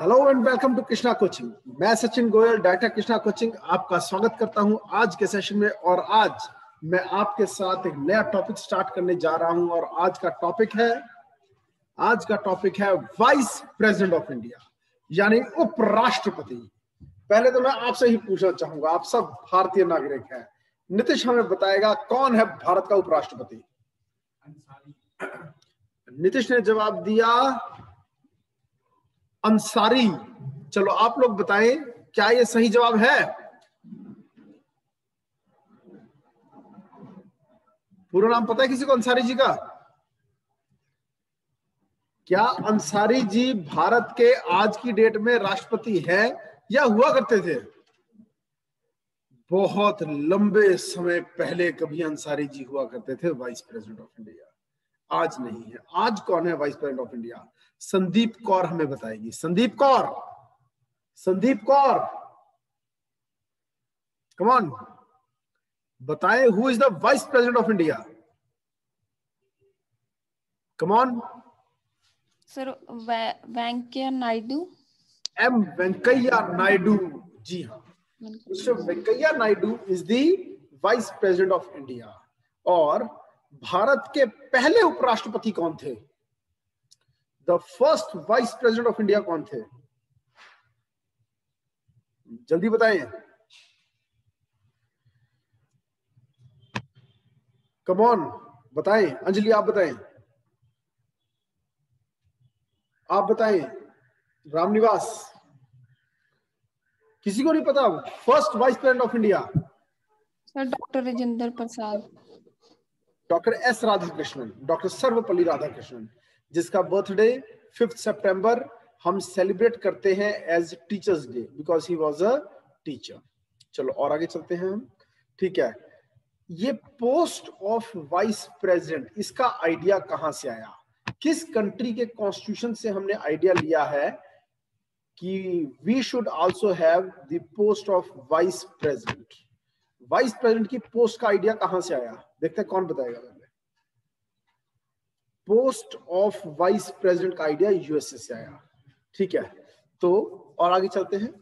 Hello and welcome to Krishna coaching मैं सचिन गोयल डाटा Krishna coaching आपका स्वागत करता हूँ आज के सेशन में और आज मैं आपके साथ एक नया टॉपिक स्टार्ट करने जा रहा हूँ और आज का टॉपिक है आज का टॉपिक है वाइस प्रेसिडेंट ऑफ़ इंडिया यानी उपराष्ट्रपति। पहले तो मैं आपसे ही पूछना चाहूँगा आप सब भारतीय नागरिक हैं। नीतीश हमें बताएगा कौन है भारत का उपराष्ट्रपति। नीतीश ने जवाब दिया अंसारी। चलो आप लोग बताएँ, क्या ये सही जवाब है? पूरा नाम पता है किसी को, अंसारी जी का? क्या अंसारी जी भारत के आज की डेट में राष्ट्रपति है या हुआ करते थे? बहुत लंबे समय पहले कभी अंसारी जी हुआ करते थे, वाइस प्रेसिडेंट ऑफ़ इंडिया। आज नहीं है। आज कौन है vice president of India? Sandeep Kaur हमें बताएगी। संदीप कौर! संदीप कौर! कमान बताएँ who is the vice president of India come on sir Venkaiah Naidu M Venkaiah Naidu ji हाँ। Mister Venkaiah Naidu is the vice president of India और भारत के पहले उपराष्ट्रपति कौन थे? The first vice president of India कौन थे? जल्दी बताएँ। कमॉन बताएँ। अंजलि आप बताएँ। आप बताएँ। रामनिवास। किसी को नहीं पता? First vice president of India sir doctor Rajendra Prasad. Doctor S Radhakrishnan. Doctor Sarvepalli Radhakrishnan. जिसका बर्थडे फिफ्थ सितंबर हम सेलिब्रेट करते हैं as teachers day because he was a teacher चलो और आगे चलते हैं हम। ठीक है। ये पोस्ट ऑफ़ वाइस प्रेसिडेंट इसका आइडिया कहाँ से आया? किस कंट्री के कॉन्स्टिट्यूशन से हमने आइडिया लिया है कि we should also have the post of vice president vice president की पोस्ट का आइडिया कहाँ से आया? देखते हैं कौन बताएगा। पोस्ट ऑफ़ वाइस प्रेसिडेंट का आइडिया यूएसए से आया। ठीक है? तो और आगे चलते हैं।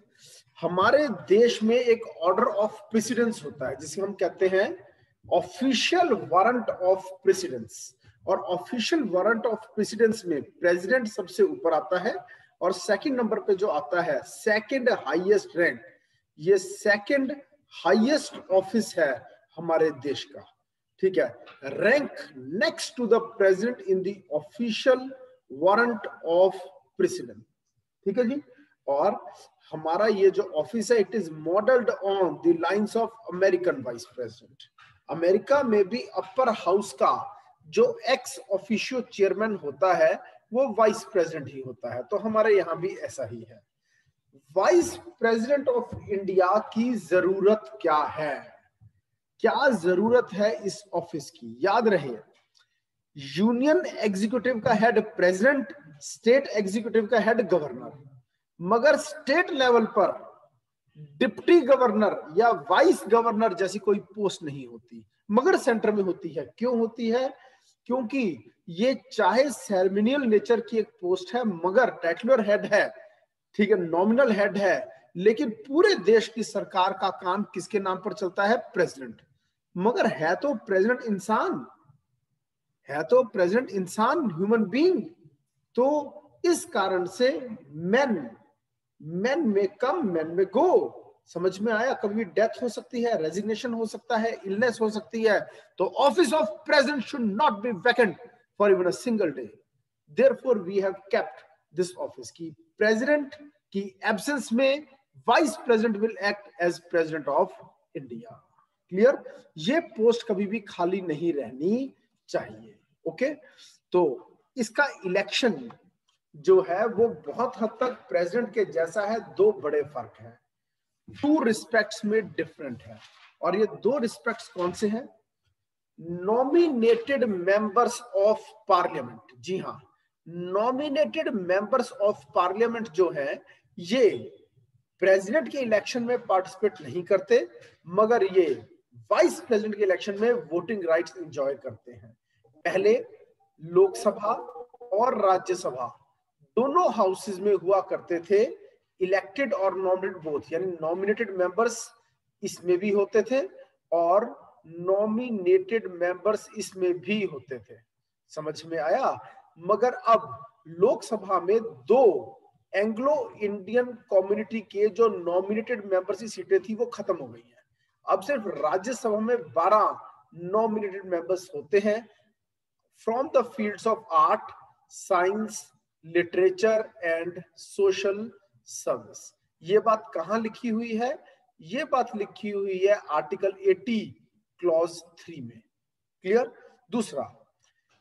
हमारे देश में एक ऑर्डर ऑफ़ प्रेसिडेंस होता है, जिसे हम कहते हैं ऑफिशियल वारंट ऑफ़ प्रेसिडेंस और ऑफिशियल वारंट ऑफ़ प्रेसिडेंस में प्रेसिडेंट सबसे ऊपर आता है और सेकंड नंबर पे जो आता है सेकंड हाईएस्ट रैंक ये सेकंड हाईएस्ट ऑफ़िस है हमारे देश का। ठीक है rank next to the president in the official warrant of president ठीक है जी? और हमारा ये जो ऑफ़िस है it is modelled on the lines of American vice president America में भी अपर हाउस का जो एक्स ऑफिशियो चेयरमैन होता है, वो वाइस प्रेसिडेंट ही होता है। तो हमारे यहाँ भी ऐसा ही है। वाइस प्रेसिडेंट ऑफ़ इंडिया की ज़रूरत क्या है? क्या ज़रूरत है इस ऑफ़िस की? याद रहे, यूनियन एग्जीक्यूटिव का हेड प्रेसिडेंट स्टेट एग्जीक्यूटिव का हेड गवर्नर मगर स्टेट लेवल पर डिप्टी गवर्नर या वाइस गवर्नर जैसी कोई पोस्ट नहीं होती। मगर सेंटर में होती है। क्यों होती है? क्योंकि ये चाहे सेरेमोनियल नेचर की एक पोस्ट है, मगर टाइटलर हेड है, ठीक है नॉमिनल हेड है, लेकिन पूरे देश की सरकार का काम किसके नाम पर चलता है? प्रेसिडेंट मगर है तो प्रेसिडेंट इंसान, है तो प्रेसिडेंट इंसान, ह्यूमन बीइंग। तो इस कारण से मैन मैन में कम मैन में गो समझ में आया? कभी डेथ हो सकती है रेजिग्नेशन हो सकता है इलनेस हो सकती है। तो office of president should not be vacant for even a single day therefore we have kept this office की प्रेसिडेंट की एब्सेंस में vice president will act as president of India clear ये पोस्ट कभी भी खाली नहीं रहनी चाहिए ओके तो इसका इलेक्शन जो है वो बहुत हद तक प्रेसिडेंट के जैसा है, दो बड़े फ़र्क है। टू रिस्पेक्ट्स में डिफरेंट है। और ये दो रिस्पेक्ट्स कौन से हैं? नॉमिनेटेड मेंबर्स ऑफ़ पार्लियामेंट जी हाँ नॉमिनेटेड मेंबर्स ऑफ़ पार्लियामेंट जो है, ये प्रेसिडेंट के इलेक्शन में पार्टिसिपेट नहीं करते, मगर ये वाइस प्रेसिडेंट के इलेक्शन में वोटिंग राइट्स एंजॉय करते हैं। पहले लोकसभा और राज्यसभा दोनों हाउसेज में हुआ करते थे। इलेक्टेड और नॉमिनेटेड बोथ, यानी नॉमिनेटेड मेंबर्स इसमें भी होते थे और नॉमिनेटेड मेंबर्स इसमें भी होते थे। समझ में आया? मगर अब लोकसभा में दो एंग्लो इंडियन कम्युनिटी के जो नॉमिनेटेड मेंबर्स की सीटें थी, वो खत्म हो गई हैं। अब सिर्फ़ राज्यसभा में 12 नॉमिनेटेड मेंबर्स होते हैं। From the fields of art science literature and social service ये बात कहाँ लिखी हुई है? ये बात लिखी हुई है आर्टिकल 80 क्लॉज थ्री में। क्लियर दूसरा,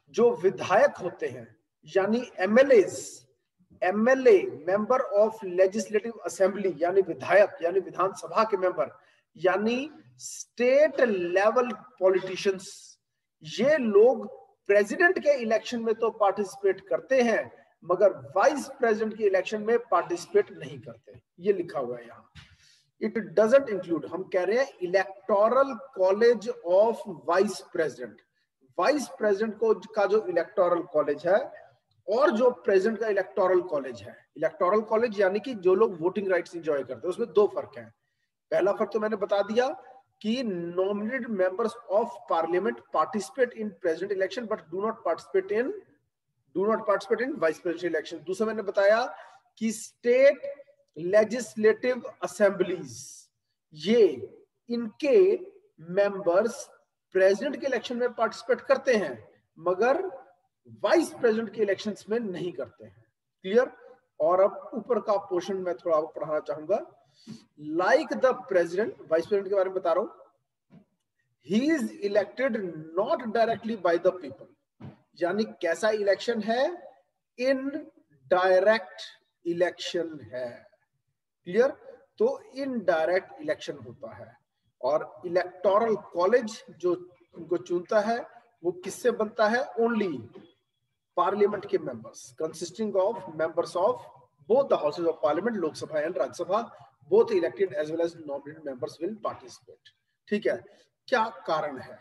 जो विधायक होते हैं, यानी MLA MLA member of legislative assembly यानी विधायक, यानी विधानसभा के मेंबर यानी स्टेट लेवल पॉलिटिशियंस। ये लोग प्रेसिडेंट के इलेक्शन में तो पार्टिसिपेट करते हैं, मगर वाइस प्रेसिडेंट के इलेक्शन में पार्टिसिपेट नहीं करते। ये लिखा हुआ है यहाँ। इट डजेंट इंक्लूड हम कह रहे हैं electoral college of vice president vice president को का जो इलेक्टोरल कॉलेज है, और जो प्रेसिडेंट का इलेक्टोरल कॉलेज है। इलेक्टोरल कॉलेज यानी कि जो लोग वोटिंग राइट्स एंजॉय करते हैं, उसमें दो फ़र्क है। पहला फ़र्क तो मैंने बता दिया कि nominated members of parliament participate in president election but do not participate in do not participate in vice president election दूसरा मैंने बताया कि स्टेट लेजिस्लेटिव असेंबलीज ये इनके मेंबर्स प्रेसिडेंट के इलेक्शन में पार्टिसिपेट करते हैं, मगर वाइस प्रेसिडेंट के इलेक्शंस में नहीं करते हैं। क्लियर और अब ऊपर का पोर्शन में थोड़ा पढ़ाना चाहूँगा। Like the president vice president के बारे में बता रहा हूँ he is elected not directly by the people यानी कैसा इलेक्शन है? इन डायरेक्ट इलेक्शन है। क्लियर तो इन डायरेक्ट इलेक्शन होता है। और इलेक्टोरल कॉलेज जो उनको चुनता है, वो किससे बनता है? ओनली पार्लियामेंट के members consisting of members of both the houses of parliament Lok Sabha and sabha both elected as well as nominated members will participate. ठीक है? क्या कारण है?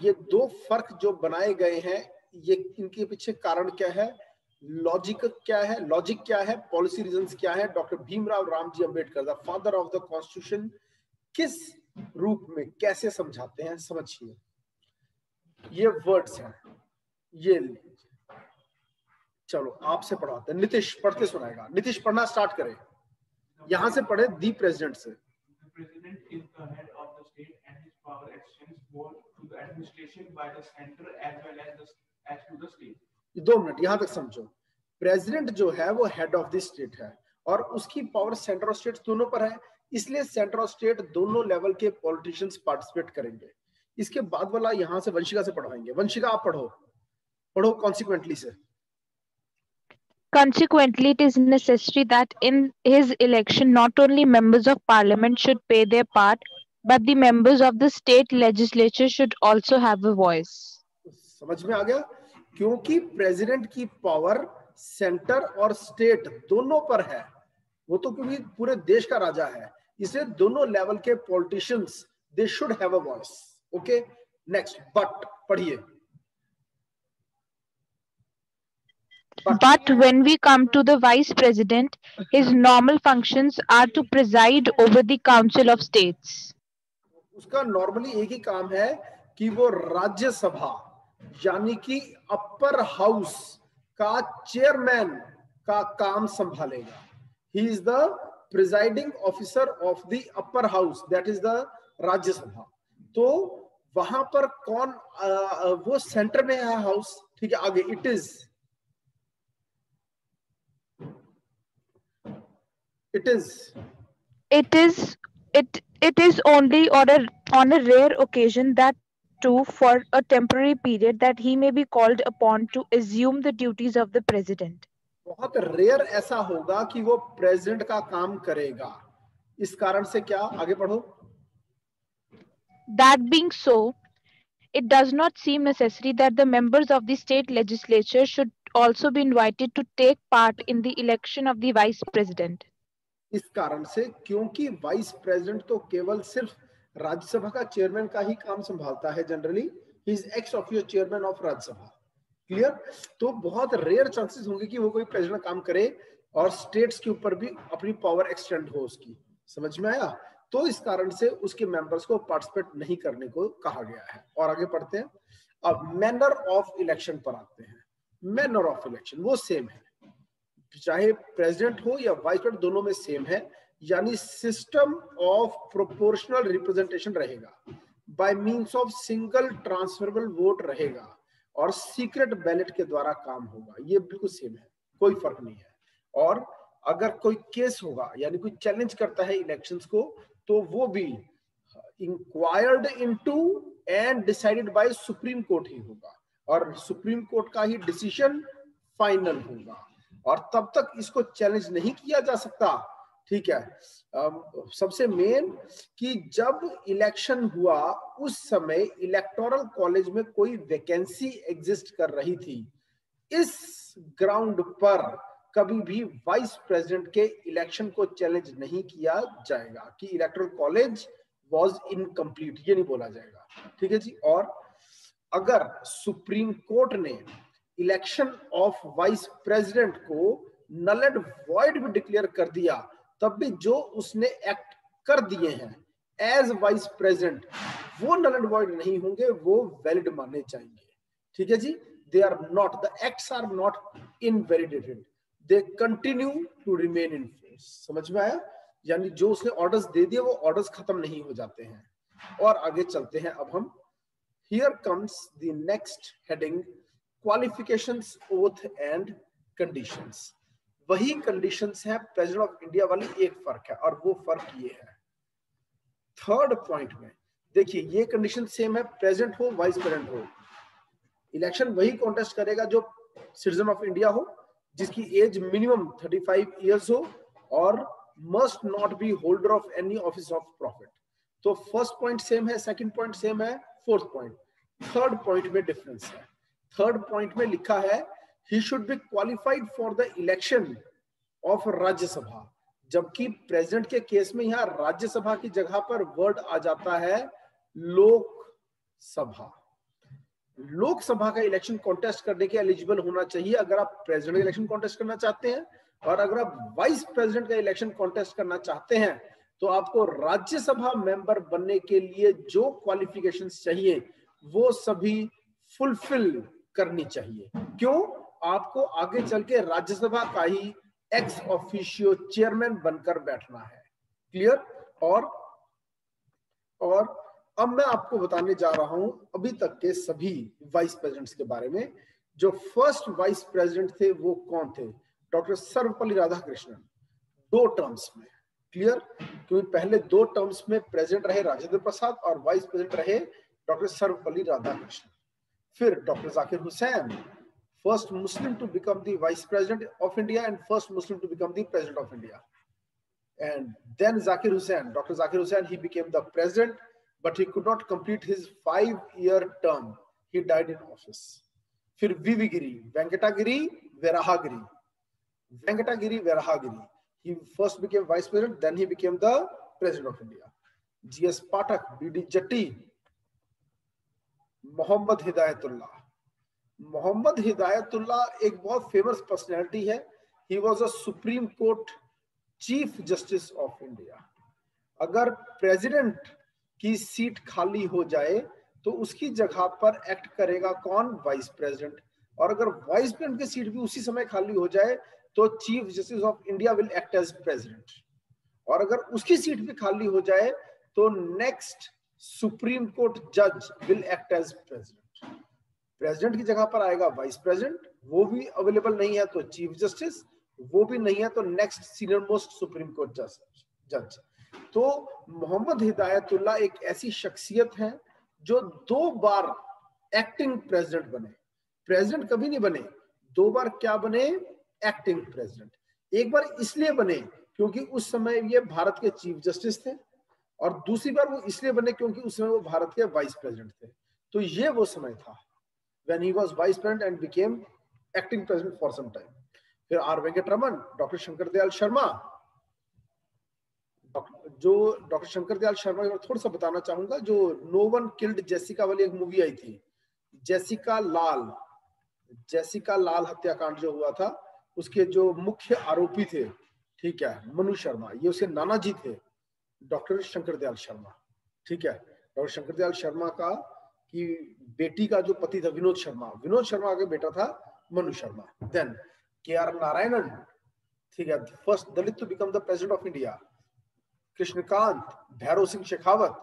ये दो फ़र्क जो बनाए गए हैं, ये इनके पीछे कारण क्या है? लॉजिक क्या है? लॉजिक क्या है? पॉलिसी रीजंस क्या है? Doctor Bhimrao Ramji Ambedkar the father of the constitution किस रूप में, कैसे समझाते हैं? समझिए। ये वर्ड्स हैं। ये चलो, आपसे पढ़ाते हैं। नीतीश, पढ़ते सुनाएगा। नीतीश, पढ़ना स्टार्ट करें। यहाँ से पढ़े दी प्रेसिडेंट से। दो मिनट यहाँ तक समझो। प्रेसिडेंट जो है वो हेड ऑफ़ द स्टेट है और उसकी पावर सेंटर और स्टेट दोनों पर है। इसलिए सेंटर और स्टेट दोनों लेवल के पॉलिटिशियंस पार्टिसिपेट करेंगे। इसके बाद वाला यहाँ से वंशिका से पढ़वाएँगे। वंशिका आप पढ़ो। पढ़ो कॉन्सिक्वेंटली से। Consequently, it is necessary that in his election, not only members of parliament should pay their part, but the members of the state legislature should also have a voice. समझ में आ गया क्योंकि प्रेसिडेंट की power centre और state दोनों पर है वो तो क्योंकि पूरे देश का राजा है इसलिए दोनों लेवल के politicians they should have a voice okay next but पढ़िए But when we come to the vice president, his normal functions are to preside over the council of states. उसका नॉर्मली एक ही काम है कि वो राज्यसभा यानी कि अपर हाउस का चेयरमैन का काम संभालेगा। He is the presiding officer of the upper house that is the Rajya Sabha. तो वहाँ पर कौन आ, वो सेंटर में है हाउस ठीक है आगे it is it is it is it it is only on a on a rare occasion that too for a temporary period that he may be called upon to assume the duties of the president बहुत rare ऐसा होगा कि वो president का काम करेगा इस कारण से क्या आगे पढ़ो that being so it does not seem necessary that the members of the state legislature should also be invited to take part in the election of the vice president इस कारण से, क्योंकि वाइस प्रेसिडेंट तो केवल सिर्फ़ राज्यसभा का chairman का ही काम संभालता है generally he is ex officio chairman of Rajya Sabha. Clear तो बहुत रेयर चांसेस होंगे कि वो कोई प्रेसिडेंट काम करे और स्टेट्स के ऊपर भी अपनी पावर एक्सटेंड हो उसकी। समझ में आया? तो इस कारण से उसके मेंबर्स को पार्टिसिपेट नहीं करने को कहा गया है। और आगे पढ़ते हैं। अब मैनर ऑफ़ इलेक्शन पर आते हैं। मैनर ऑफ़ इलेक्शन वो सेम है। चाहे प्रेसिडेंट हो या वाइस प्रेसिडेंट दोनों में सेम है। यानी सिस्टम ऑफ़ प्रोपोर्शनल रिप्रेजेंटेशन रहेगा। By means of single transferable vote रहेगा और सीक्रेट बैलेट के द्वारा काम होगा। ये बिल्कुल सेम है। कोई फ़र्क नहीं है। और अगर कोई केस होगा, यानी कोई चैलेंज करता है इलेक्शंस को तो वो भी inquired into and decided by supreme court ही होगा। और सुप्रीम कोर्ट का ही डिसीज़न फाइनल होगा। और तब तक इसको चैलेंज नहीं किया जा सकता। ठीक है? सबसे मेन कि जब इलेक्शन हुआ, उस समय इलेक्टोरल कॉलेज में कोई वैकेंसी एग्जिस्ट कर रही थी। इस ग्राउंड पर कभी भी वाइस प्रेसिडेंट के इलेक्शन को चैलेंज नहीं किया जाएगा कि इलेक्टोरल कॉलेज वॉज़ इनकम्प्लीट ये नहीं बोला जाएगा। ठीक है जी? और अगर सुप्रीम कोर्ट ने इलेक्शन ऑफ़ वाइस प्रेसिडेंट को नल एंड वॉइड भी डिक्लेयर कर दिया, तब भी जो उसने एक्ट कर दिए हैं एज वाइस प्रेसिडेंट वो नल एंड वॉइड नहीं होंगे, वो वैलिड माने जाएँगे। ठीक है जी? They are not the acts are not invalidated they continue to remain in force समझ में आया? यानी जो उसने ऑर्डर्स दे दिए, वो ऑर्डर्स खत्म नहीं हो जाते हैं। और आगे चलते हैं। अब हम here comes the next heading qualifications oath and conditions वही कंडीशंस हैं प्रेसिडेंट ऑफ़ इंडिया वाली एक फ़र्क है, और वो फ़र्क ये है। थर्ड पॉइंट में, देखिए, ये कंडीशन सेम है प्रेसिडेंट हो वाइस प्रेसिडेंट हो। इलेक्शन वही कॉन्टेस्ट करेगा जो सिटीजन ऑफ़ इंडिया हो, जिसकी एज मिनिमम 35 इयर्स हो, और must not be holder of any office of profit तो फ़र्स्ट पॉइंट सेम है सेकंड पॉइंट सेम है फोर्थ पॉइंट थर्ड पॉइंट में डिफरेंस है। थर्ड पॉइंट में लिखा है he should be qualified for the election of Rajya Sabha जबकि president के केस में यहाँ राज्यसभा की जगह पर वर्ड आ जाता है लोकसभा लोकसभा का इलेक्शन कॉन्टेस्ट करने के एलिजिबल होना चाहिए, अगर आप प्रेसिडेंट इलेक्शन कॉन्टेस्ट करना चाहते हैं, और अगर आप वाइस प्रेसिडेंट का इलेक्शन कॉन्टेस्ट करना चाहते हैं तो आपको राज्यसभा मेंबर बनने के लिए जो क्वालिफिकेशन चाहिए, वो सभी फुलफिल करनी चाहिए। क्यों? आपको आगे चल के राज्यसभा का ही एक्स ऑफिशियो चेयरमैन बनकर बैठना है। क्लियर और और अब मैं आपको बताने जा रहा हूँ अभी तक के सभी वाइस प्रेसिडेंट्स के बारे में। जो फ़र्स्ट वाइस प्रेसिडेंट थे वो कौन थे? डॉक्टर सर्वपल्ली राधाकृष्णन। दो टर्म्स में। क्लियर क्योंकि पहले दो टर्म्स में प्रेसिडेंट रहे राजेंद्र प्रसाद और वाइस प्रेसिडेंट रहे डॉक्टर सर्वपल्ली राधाकृष्णन। फिर doctor Zakir Hussain first Muslim to become the vice president of India and first Muslim to become the president of India. And then Zakir Hussain, Dr. Zakir Hussain, he became the president, but he could not complete his five-year term. He died in office. फिर V V Giri Venkatagiri Varahagiri Venkatagiri Varahagiri he first became vice president then he became the president of india gs pathak bd jatti mohammad hidayatullah Mohammad Hidayatullah एक बहुत famous personality है। He was a supreme court chief justice of India अगर president की seat खाली हो जाए तो उसकी जगह पर एक्ट करेगा कौन? वाइस प्रेसिडेंट और अगर वाइस प्रेसिडेंट की सीट भी उसी समय खाली हो जाए तो chief justice of India will act as president और अगर उसकी सीट भी खाली हो जाए तो नेक्स्ट सुप्रीम कोर्ट जज will act as president. President की जगह पर आएगा वाइस प्रेसिडेंट, वो भी अवेलेबल नहीं है तो चीफ जस्टिस, वो भी नहीं है तो next senior most supreme court जज तो मोहम्मद हिदायतुल्ला एक ऐसी शख्सियत है जो दो बार एक्टिंग प्रेसिडेंट बने। प्रेसिडेंट कभी नहीं बने, दो बार क्या बने? एक्टिंग प्रेसिडेंट एक बार इसलिए बने क्योंकि उस समय ये भारत के चीफ जस्टिस थे और दूसरी बार वो इसलिए बने क्योंकि उस समय वो भारत के वाइस प्रेसिडेंट थे। तो ये वो समय था when he was vice president and became acting president for some time. फिर R Venkataraman doctor Shankar Dayal Sharma जो डॉक्टर शंकर दयाल शर्मा थोड़ा सा बताना चाहूँगा, जो नो वन किल्ड जेसिका वाली एक मूवी आई थी। जेसिका लाल जैसिका लाल हत्याकांड जो हुआ था, उसके जो मुख्य आरोपी थे, ठीक है, मनु शर्मा, ये उसके नाना जी थे। डॉक्टर शंकर दयाल शर्मा, ठीक है? डॉक्टर शंकर दयाल शर्मा का कि बेटी का जो पति था विनोद शर्मा विनोद शर्मा का बेटा था Manu Sharma. Then K R Narayanan, ठीक है? First Dalit to become the president of India Krishan Kant, Bhairon Singh Shekhawat.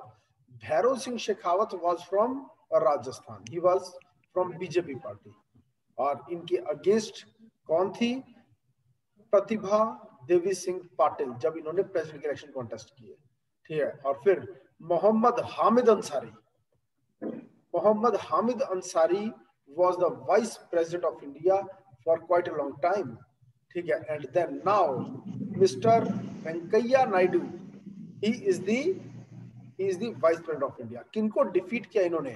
Bhairon Singh Shekhawat was from Rajasthan. He was from BJP party और इनके अगेंस्ट कौन थी? प्रतिभा देवी सिंह पाटिल, जब इन्होंने president election contest किए। ठीक है, और फिर Mohammad Hamid Ansari Mohammad Hamid Ansari was the vice president of India for quite a long time. ठीक है then now Mr. Venkaiya Naidu, he is the, he is the vice president of India. किनको डिफीट किया इन्होंने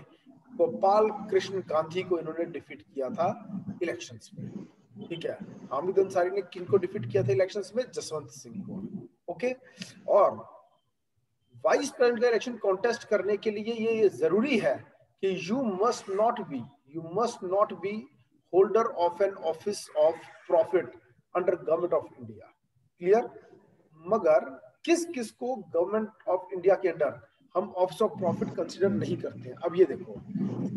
गोपाल कृष्ण गांधी को इन्होंने डिफीट किया था इलेक्शंस में, ठीक है हामिद अंसारी ने किनको डिफीट किया था इलेक्शंस में जसवंत सिंह को ओके और वाइस प्रेसिडेंट का इलेक्शन कॉन्टेस्ट करने के लिए ये, ये ज़रूरी है कि you must not be you must not be holder of an office of profit under government of india. Clear? मगर किस किस को गवर्नमेंट ऑफ़ इंडिया के अंडर हम ऑफ़िस ऑफ़ प्रॉफिट कंसिडर नहीं करते हैं? अब ये देखो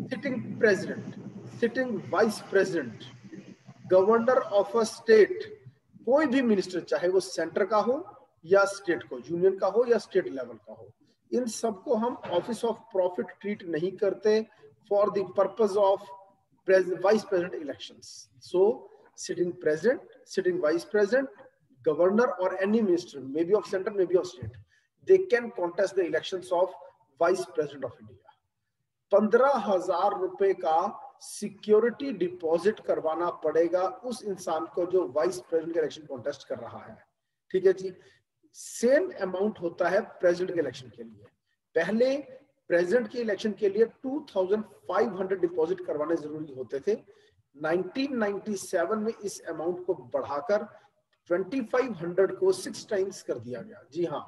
sitting president sitting vice president governor of a state कोई भी मिनिस्टर चाहे वो सेंटर का हो या स्टेट को, यूनियन का हो या स्टेट लेवल का हो, इन सबको हम ऑफ़िस ऑफ़ प्रॉफिट ट्रीट नहीं करते for the purpose of vice president elections. So, sitting president sitting vice president governor और any minister, may be of centre, may be of state, they can contest the election of vice president of India. पंद्रह हज़ार रुपए का security deposit करवाना पड़ेगा उस इंसान को जो वाइस प्रेसिडेंट इलेक्शन कॉन्टेस्ट कर रहा है। ठीक है जी? सेम अमाउंट होता है प्रेसिडेंट के इलेक्शन के लिए। पहले प्रेसिडेंट के इलेक्शन के लिए 2500 डिपॉजिट करवाने ज़रूरी होते थे। 1997 में इस अमाउंट को बढ़ाकर 2500 को सिक्स टाइम्स कर दिया गया। जी हाँ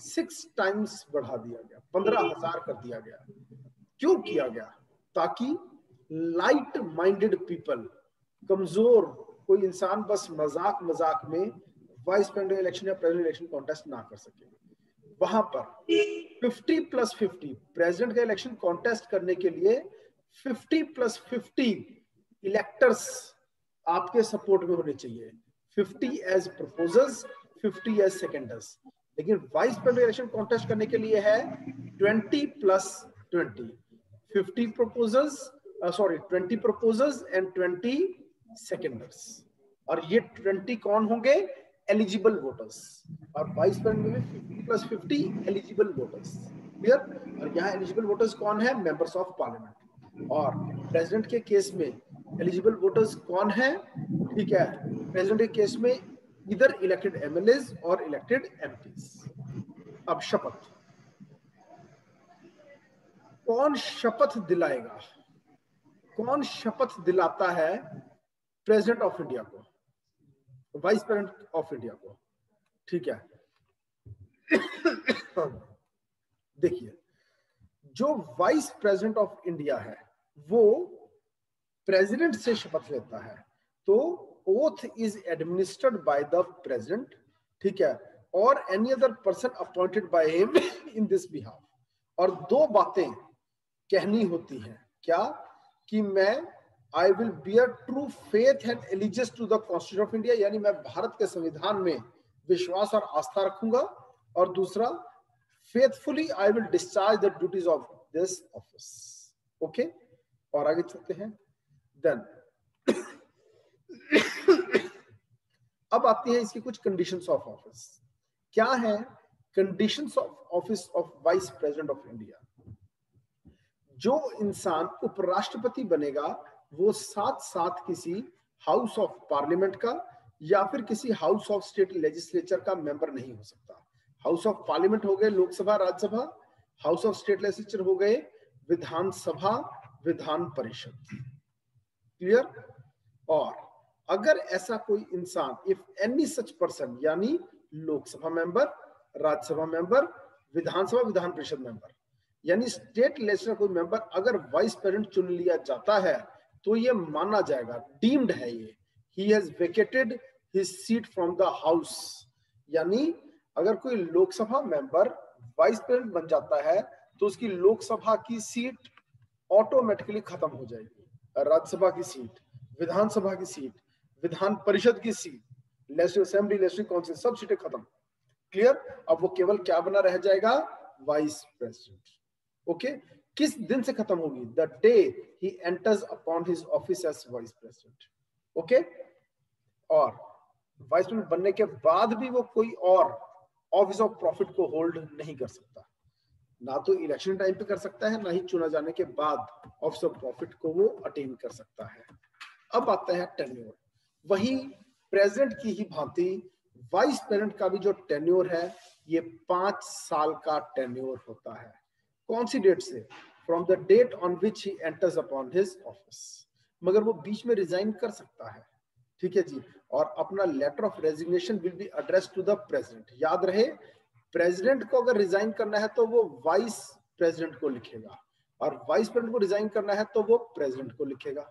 सिक्स टाइम्स बढ़ा दिया गया। पंद्रह हज़ार कर दिया गया। क्यों किया गया? ताकि लाइट माइंडेड पीपल कमज़ोर, कोई इंसान बस मज़ाक मज़ाक में वाइस प्रेसिडेंट इलेक्शन या प्रेसिडेंट इलेक्शन कॉन्टेस्ट ना कर सके। वहाँ पर 50 प्लस 50 प्रेसिडेंट का इलेक्शन कॉन्टेस्ट करने के लिए 50 प्लस 50 इलेक्टर्स आपके सपोर्ट में होने चाहिए। 50 एज प्रपोजल्स 50 एज सेकेंडर्स लेकिन वाइस प्रेसिडेंट इलेक्शन कॉन्टेस्ट करने के लिए है 20 plus 20 50 proposals sorry 20 proposals and 20 seconders और ये 20 कौन होंगे? एलिजिबल वोटर्स और वाइस प्रेसिडेंट में fifty plus fifty eligible voters clear और यहाँ एलिजिबल वोटर्स कौन है? मेंबर्स ऑफ़ पार्लियामेंट और प्रेसिडेंट के केस में एलिजिबल वोटर्स कौन है? ठीक है। प्रेसिडेंट के केस में इधर इलेक्टेड एमएलए और इलेक्टेड एमपीज अब शपथ। कौन शपथ दिलाएगा? कौन शपथ दिलाता है? प्रेसिडेंट ऑफ़ इंडिया को। वाइस प्रेसिडेंट ऑफ़ इंडिया को। ठीक है? देखिए, जो वाइस प्रेसिडेंट ऑफ़ इंडिया है, वो प्रेसिडेंट से शपथ लेता है। तो oath is administered by the president ठीक है? और any other person appointed by him in this behalf और दो बातें कहनी होती हैं। क्या? कि मैं I will bear true faith and allegiance to the constitution of India यानी मैं भारत के संविधान में विश्वास और आस्था रखूँगा। और दूसरा faithfully I will discharge the duties of this office okay और आगे चलते हैं। देन अब आती है इसकी कुछ कंडीशंस ऑफ़ ऑफ़िस क्या है conditions of office of vice president of India जो इंसान उपराष्ट्रपति बनेगा वो साथ साथ किसी हाउस ऑफ़ पार्लियामेंट का या फिर किसी हाउस ऑफ़ स्टेट लेजिस्लेचर का मेंबर नहीं हो सकता। हाउस ऑफ़ पार्लियामेंट हो गए Lok Sabha, Rajya Sabha, house of state legislature हो गए विधानसभा, विधान परिषद। क्लियर और अगर ऐसा कोई इंसान इफ़ एनी सच पर्सन यानी Lok Sabha member Rajya Sabha member Vidhan Sabha, Vidhan Parishad member यानी स्टेट लेजिस्लेचर कोई मेंबर अगर वाइस प्रेसिडेंट चुन लिया जाता है तो ये माना जाएगा डीम्ड है ये। He has vacated his seat from the house यानी अगर कोई लोकसभा मेंबर वाइस प्रेसिडेंट बन जाता है तो उसकी लोकसभा की सीट ऑटोमेटिकली खत्म हो जाएगी। राज्यसभा की सीट विधानसभा की सीट विधान परिषद की seat legislative assembly legislative council सब सीटें खत्म। क्लियर अब वो केवल क्या बना रह जाएगा? वाइस प्रेसिडेंट ओके किस दिन से खत्म होगी? The day he enters upon his office as vice president okay और वाइस प्रेसिडेंट बनने के बाद भी वो कोई और ऑफ़िस ऑफ़ प्रॉफिट को होल्ड नहीं कर सकता। ना तो इलेक्शन टाइम पे कर सकता है, ना ही चुना जाने के बाद ऑफ़िस ऑफ़ प्रॉफिट को वो अटेन कर सकता है। अब आता है टेन्योर वही प्रेसिडेंट की ही भांति वाइस प्रेसिडेंट का भी जो टेन्योर है, ये पाँच साल का टेन्योर होता है। कौन सी डेट से? From the date on which he enters upon his office मगर वो बीच में रिजाइन कर सकता है। ठीक है जी? और अपना letter of resignation will be address to the president याद रहे प्रेसिडेंट को अगर रिजाइन करना है तो वो वाइस प्रेसिडेंट को लिखेगा। और वाइस प्रेसिडेंट को रिजाइन करना है तो वो प्रेसिडेंट को लिखेगा।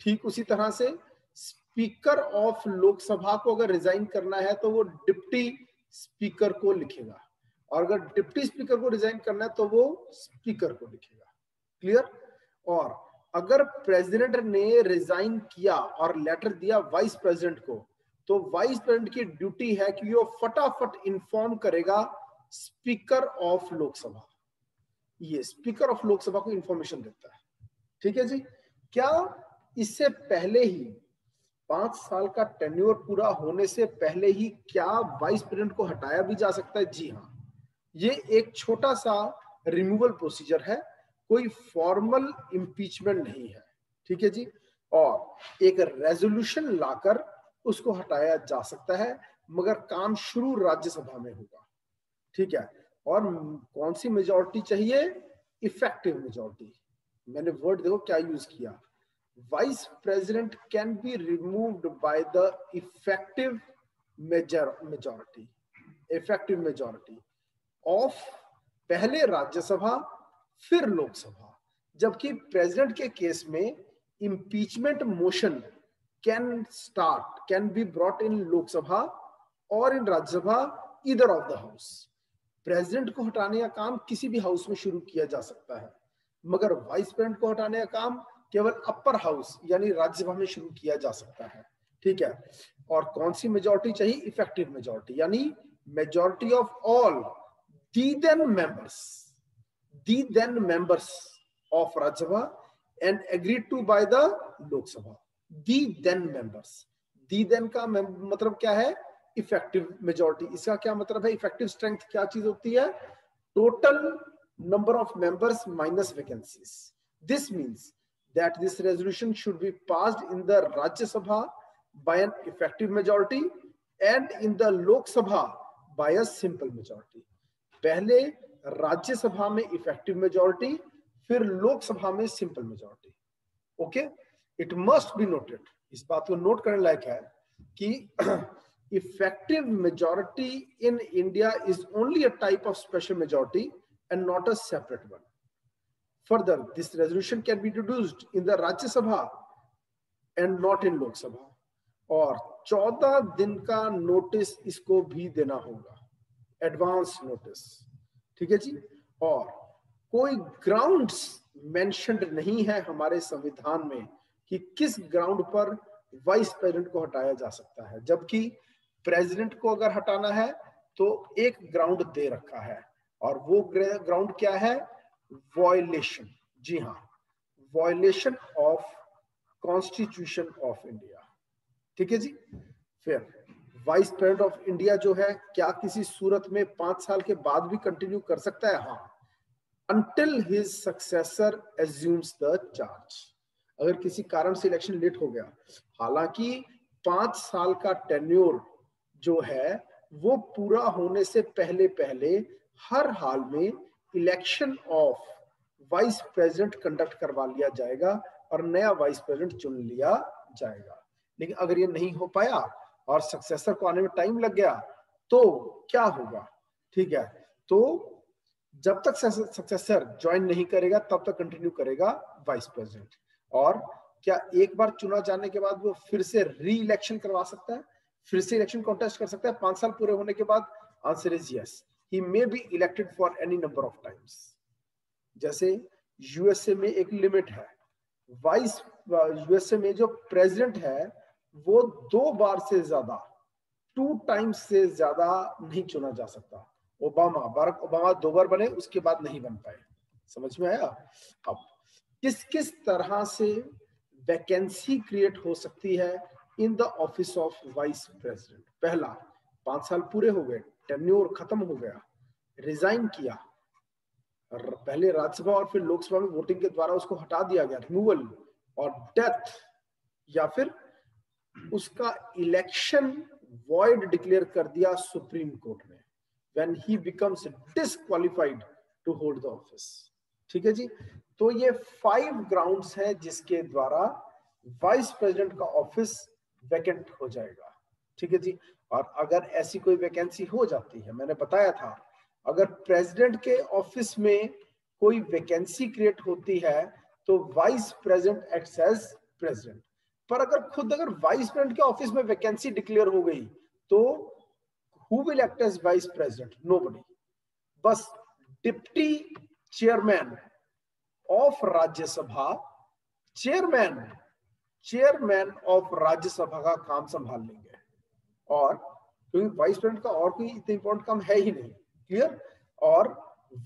ठीक उसी तरह से स्पीकर ऑफ़ लोकसभा को अगर रिजाइन करना है तो वो डिप्टी स्पीकर को लिखेगा। और अगर डिप्टी स्पीकर को रिजाइन करना है तो वो स्पीकर को लिखेगा। क्लियर और अगर प्रेसिडेंट ने रिजाइन किया और लेटर दिया वाइस प्रेसिडेंट को तो वाइस प्रेसिडेंट की ड्यूटी है कि वो फटाफट इन्फॉर्म करेगा स्पीकर ऑफ़ लोकसभा ये स्पीकर ऑफ़ लोकसभा को इंफॉर्मेशन देता है। ठीक है जी? क्या इससे पहले ही, पाँच साल का टेन्योर पूरा होने से पहले ही क्या वाइस प्रेसिडेंट को हटाया भी जा सकता है? जी हाँ। ये एक छोटा सा रिमूवल प्रोसीजर है। कोई फॉर्मल इम्पीचमेंट नहीं है। ठीक है जी? और एक रेजोल्यूशन लाकर उसको हटाया जा सकता है, मगर काम शुरू राज्यसभा में होगा। ठीक है? और कौन सी मेजोरिटी चाहिए? इफ़ेक्टिव मेजोरिटी मैंने वर्ड देखो क्या यूज़ किया। Vice president can be removed by the effective majority effective majority of पहले राज्यसभा फिर लोकसभा, जबकि प्रेसिडेंट के केस में impeachment motion can start can be brought in Lok Sabha और इन राज्यसभा इधर ऑफ़ द हाउस प्रेसिडेंट को हटाने का काम किसी भी हाउस में शुरू किया जा सकता है, मगर वाइस प्रेसिडेंट को हटाने का काम केवल अपर हाउस यानी राज्यसभा में शुरू किया जा सकता है। ठीक है? और कौन सी मेजोरिटी चाहिए? इफ़ेक्टिव मेजोरिटी यानी majority of all the then members the then members of Rajya Sabha and agreed to by the Lok Sabha the then members the then का मतलब क्या है? इफ़ेक्टिव मेजोरिटी इसका क्या मतलब है? इफ़ेक्टिव स्ट्रेंथ क्या चीज़ होती है? Total number of members minus vacancies this means that this resolution should be passed in the Rajya Sabha by an effective majority and in the Lok Sabha by a simple majority. पहले राज्यसभा में effective majority फिर लोकसभा में simple majority okay it must be noted इस बात को note करने लायक है कि effective majority in India is only a type of special majority and not a separate one further this resolution can be introduced in the Rajya Sabha and not in Lok Sabha और चौदह दिन का notice इसको भी देना होगा. Advance notice ठीक है जी? और कोई ग्राउंड मेंशनड नहीं है हमारे संविधान में कि किस ग्राउंड पर वाइस प्रेसिडेंट को हटाया जा सकता है। जबकि प्रेसिडेंट को अगर हटाना है तो एक ग्राउंड दे रखा है। और वो ग्राउंड क्या है? वॉयलेशन जी हाँ। Violation of constitution of India ठीक है जी? फिर वाइस प्रेसिडेंट ऑफ़ इंडिया जो है, क्या किसी सूरत में पाँच साल के बाद भी कंटिन्यू कर सकता है? हाँ। His successor assumes the charge अगर किसी कारण से इलेक्शन लेट हो गया, हालाँकि पाँच साल का टेन्योर जो है, वो पूरा होने से पहले पहले हर हाल में election of vice president conduct करवा लिया जाएगा और नया वाइस प्रेसिडेंट चुन लिया जाएगा। लेकिन अगर ये नहीं हो पाया और सक्सेसर को आने में टाइम लग गया तो क्या होगा? ठीक है तो जब तक सक्सेसर ज्वाइन नहीं करेगा, तब तक कंटिन्यू करेगा वाइस प्रेसिडेंट और क्या एक बार चुना जाने के बाद वो फिर से री इलेक्शन करवा सकता है? फिर से इलेक्शन कॉन्टेस्ट कर सकता है? पाँच साल पूरे होने के बाद answer is yes he may be elected for any number of times जैसे यूएसए में एक लिमिट है। वाइस यूएसए में जो प्रेसिडेंट है वो दो बार से ज़्यादा टू टाइम्स से ज़्यादा नहीं चुना जा सकता। ओबामा, बारक ओबामा दो बार बने, उसके बाद नहीं बन पाए। समझ में आया? अब, किस किस तरह से वैकेंसी क्रिएट हो सकती है in the office of vice president पहला, पाँच साल पूरे हो गए टेन्योर खत्म हो गया रिजाइन किया। पहले राज्यसभा और फिर लोकसभा में वोटिंग के द्वारा उसको हटा दिया गया रिमूवल और डेथ या फिर उसका इलेक्शन वॉइड डिक्लेयर कर दिया सुप्रीम कोर्ट ने when he becomes disqualified to hold the office ठीक है जी? तो ये फाइव ग्राउंड्स हैं जिसके द्वारा वाइस प्रेसिडेंट का ऑफ़िस वैकेंट हो जाएगा। ठीक है जी? और अगर ऐसी कोई वैकेंसी हो जाती है, मैंने बताया था, अगर प्रेसिडेंट के ऑफ़िस में कोई वैकेंसी क्रिएट होती है तो vice president act as president पर अगर खुद अगर वाइस प्रेसिडेंट के ऑफ़िस में वैकेंसी डिक्लेयर हो गई तो who will act as vice president nobody बस deputy chairman of Rajya Sabha chairman chairman of Rajya Sabha का काम संभाल लेंगे। और क्योंकि वाइस प्रेसिडेंट का और कोई इतना इंपॉर्टेंट काम है ही नहीं क्लियर और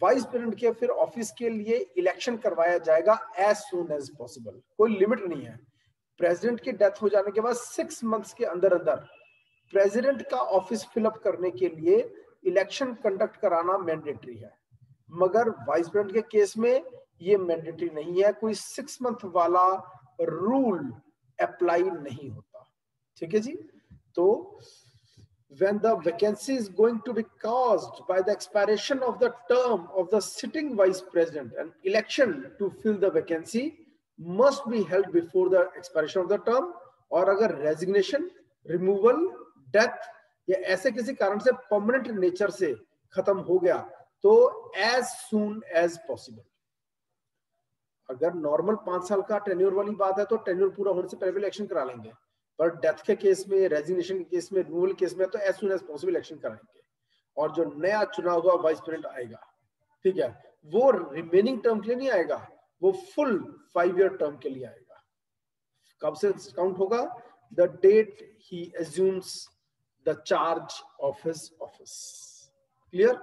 वाइस प्रेसिडेंट के फिर ऑफ़िस के लिए इलेक्शन करवाया जाएगा एज सुन एज पॉसिबल कोई लिमिट नहीं है। प्रेसिडेंट की डेथ हो जाने के बाद सिक्स मंथ्स के अंदर अंदर प्रेसिडेंट का ऑफ़िस फिलअप करने के लिए इलेक्शन कंडक्ट कराना मैंडेटरी है। मगर वाइस प्रेसिडेंट के केस में ये मैंडेटरी नहीं है, कोई सिक्स मंथ वाला रूल अप्लाई नहीं होता। ठीक है जी? तो when the vacancy is going to be caused by the expiration of the term of the sitting vice president, an election to fill the vacancy must be held before the expiration of the term और अगर resignation removal death या ऐसे किसी कारण से permanent nature से खत्म हो गया तो एज सुन एज पॉसिबल अगर नॉर्मल पाँच साल का टेन्योर वाली बात है तो टेन्योर पूरा होने से पहले इलेक्शन करा लेंगे। पर डेथ के केस में रेजिग्नेशन के केस में रिमूवल केस में तो as soon as possible election कराएँगे। और जो नया चुना हुआ वाइस प्रेसिडेंट आएगा। ठीक है? वो रिमेनिंग टर्म के लिए नहीं आएगा। वो फुल फाइव ईयर टर्म के लिए आएगा। कब से काउंट होगा? The date he assumes the charge of his office clear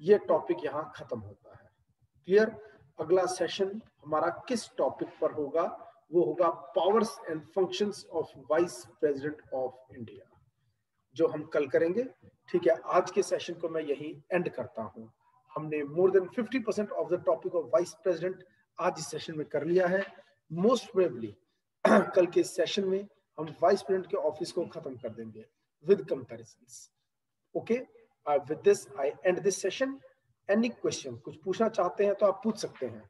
ये टॉपिक यहाँ खत्म होता है। क्लियर अगला सेशन हमारा किस टॉपिक पर होगा? वो होगा powers and functions of vice president of India जो हम कल करेंगे। ठीक है, आज के सेशन को मैं यही एंड करता हूँ। हमने more than 50 percent of the topic of vice president आज इस सेशन में कर लिया है। मोस्ट प्रोबेबली कल के सेशन में हम वाइस प्रेसिडेंट के ऑफ़िस को खत्म कर देंगे with comparison okay with this I end this session any question कुछ पूछना चाहते हैं तो आप पूछ सकते हैं।